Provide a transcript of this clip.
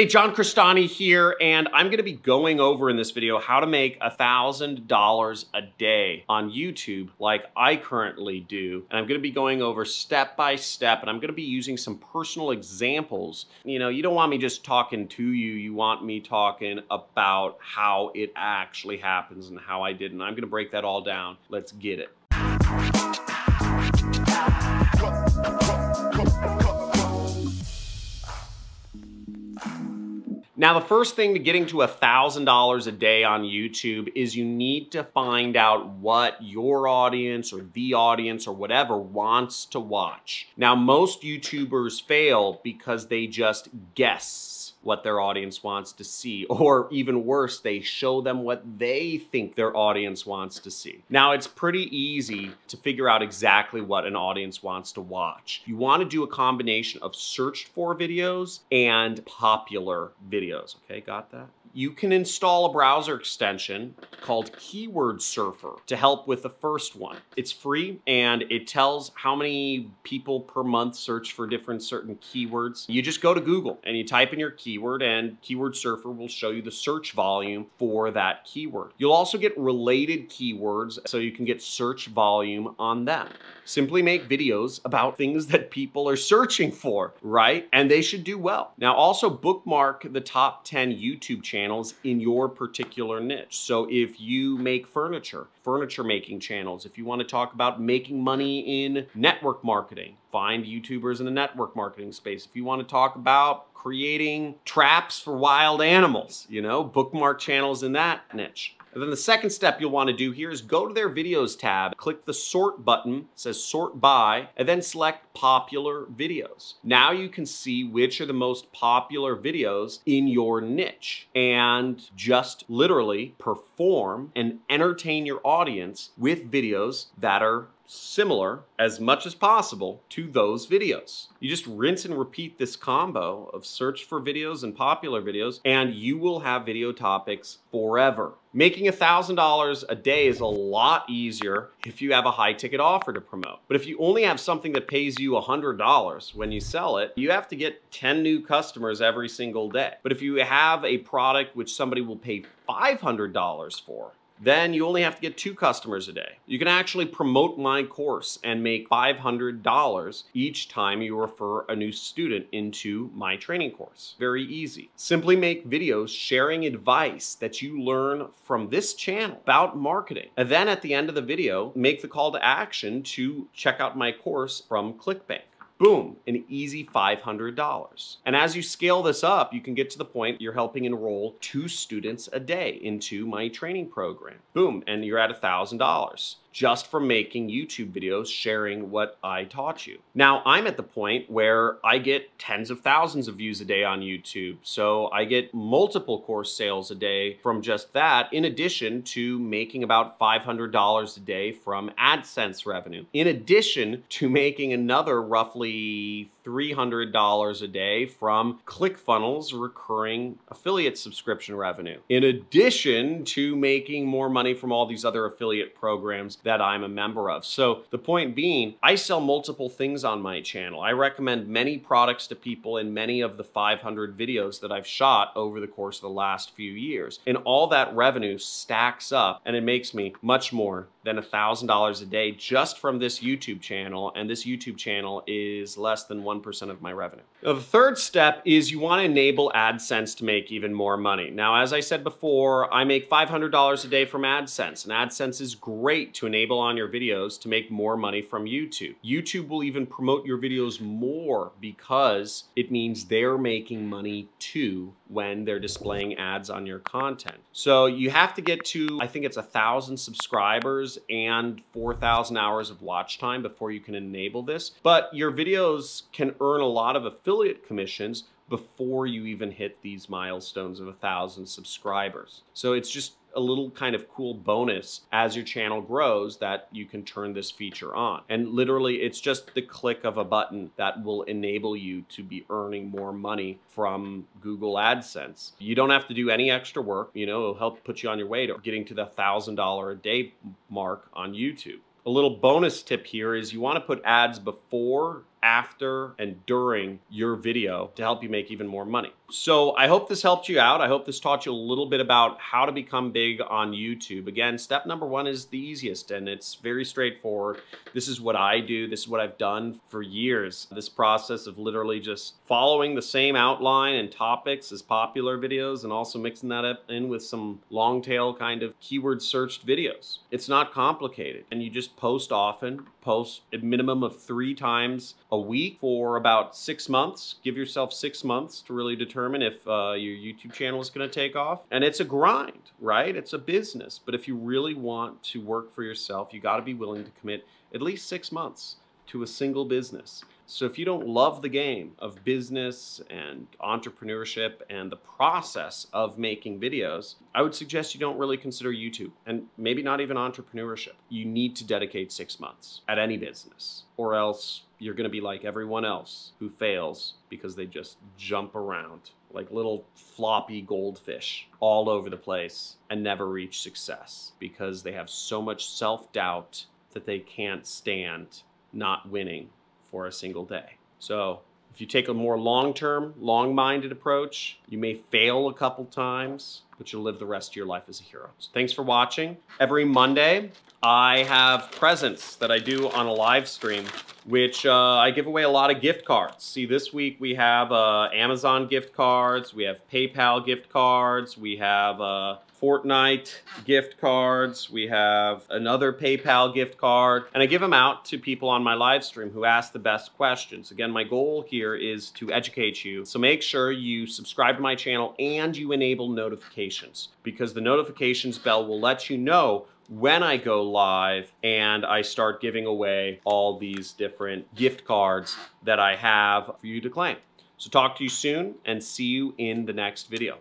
Hey, John Crestani here, and I'm going to be going over in this video how to make $1,000 a day on YouTube like I currently do. And I'm going to be going over step by step, and I'm going to be using some personal examples. You know, you don't want me just talking to you, you want me talking about how it actually happens and how I did. And I'm going to break that all down. Let's get it. Now, the first thing to getting to $1,000 a day on YouTube is you need to find out what your audience or the audience or whatever wants to watch. Now, most YouTubers fail because they just guess what their audience wants to see. Or even worse, they show them what they think their audience wants to see. Now, it's pretty easy to figure out exactly what an audience wants to watch. You want to do a combination of searched for videos and popular videos. Okay, got that? You can install a browser extension called Keyword Surfer to help with the first one. It's free and it tells how many people per month search for different certain keywords. You just go to Google and you type in your keyword and Keyword Surfer will show you the search volume for that keyword. You'll also get related keywords so you can get search volume on them. Simply make videos about things that people are searching for, right? And they should do well. Now also bookmark the top 10 YouTube channels channels in your particular niche. So if you make furniture, furniture making channels, if you want to talk about making money in network marketing, find YouTubers in the network marketing space. If you want to talk about creating traps for wild animals, you know, bookmark channels in that niche. And then the second step you'll want to do here is go to their videos tab, click the sort button, says sort by, and then select popular videos. Now you can see which are the most popular videos in your niche and just literally perform and entertain your audience with videos that are similar as much as possible to those videos. You just rinse and repeat this combo of search for videos and popular videos, and you will have video topics forever. Making $1,000 a day is a lot easier if you have a high ticket offer to promote. But if you only have something that pays you $100 when you sell it, you have to get 10 new customers every single day. But if you have a product which somebody will pay $500 for, then you only have to get two customers a day. You can actually promote my course and make $500 each time you refer a new student into my training course. Very easy. Simply make videos sharing advice that you learn from this channel about marketing. And then at the end of the video, make the call to action to check out my course from ClickBank. Boom, an easy $500. And as you scale this up, you can get to the point you're helping enroll two students a day into my training program. Boom, and you're at $1,000 just from making YouTube videos sharing what I taught you. Now, I'm at the point where I get tens of thousands of views a day on YouTube. So I get multiple course sales a day from just that, in addition to making about $500 a day from AdSense revenue. In addition to making another roughly $300 a day from ClickFunnels recurring affiliate subscription revenue. In addition to making more money from all these other affiliate programs that I'm a member of. So the point being, I sell multiple things on my channel. I recommend many products to people in many of the 500 videos that I've shot over the course of the last few years. And all that revenue stacks up and it makes me much more than $1,000 a day just from this YouTube channel. And this YouTube channel is less than 1% of my revenue. Now, the third step is you want to enable AdSense to make even more money. Now, as I said before, I make $500 a day from AdSense, and AdSense is great to enable on your videos to make more money from YouTube. YouTube will even promote your videos more because it means they're making money too when they're displaying ads on your content. So you have to get to, I think it's a thousand subscribers and 4,000 hours of watch time before you can enable this. But your videos can earn a lot of affiliate commissions before you even hit these milestones of a thousand subscribers. So it's just a little kind of cool bonus as your channel grows that you can turn this feature on. And literally it's just the click of a button that will enable you to be earning more money from Google AdSense. You don't have to do any extra work, you know, it'll help put you on your way to getting to the $1,000 a day mark on YouTube. A little bonus tip here is you want to put ads before after and during your video to help you make even more money. So I hope this helped you out. I hope this taught you a little bit about how to become big on YouTube. Again, step number one is the easiest and it's very straightforward. This is what I do. This is what I've done for years. This process of literally just following the same outline and topics as popular videos and also mixing that up in with some long tail kind of keyword searched videos. It's not complicated and you just post often, post a minimum of three times a week for about six months. Give yourself six months to really determine if uh, your YouTube channel is going to take off. And it's a grind, right? It's a business. But if you really want to work for yourself, you got to be willing to commit at least six months to a single business. So if you don't love the game of business and entrepreneurship and the process of making videos, I would suggest you don't really consider YouTube and maybe not even entrepreneurship. You need to dedicate six months at any business or else you're going to be like everyone else who fails because they just jump around like little floppy goldfish all over the place and never reach success because they have so much self-doubt that they can't stand not winning for a single day. So if you take a more long-term, long-minded approach, you may fail a couple times, but you'll live the rest of your life as a hero. So thanks for watching. Every Monday, I have presents that I do on a live stream, which uh, I give away a lot of gift cards. See, this week we have uh, Amazon gift cards, we have PayPal gift cards, we have uh, Fortnite gift cards. We have another PayPal gift card. And I give them out to people on my live stream who ask the best questions. Again, my goal here is to educate you. So make sure you subscribe to my channel and you enable notifications because the notifications bell will let you know when I go live and I start giving away all these different gift cards that I have for you to claim. So talk to you soon and see you in the next video.